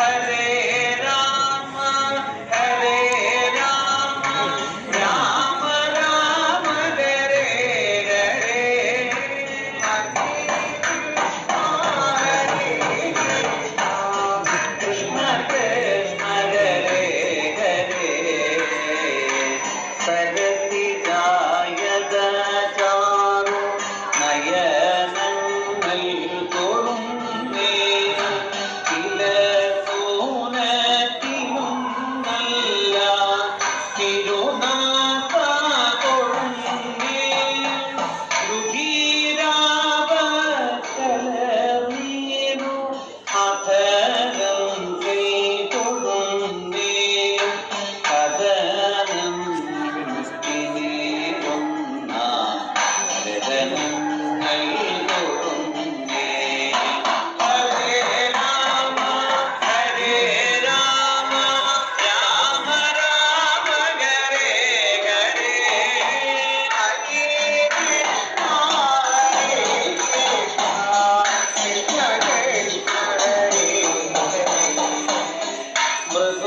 Hare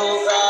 Michael's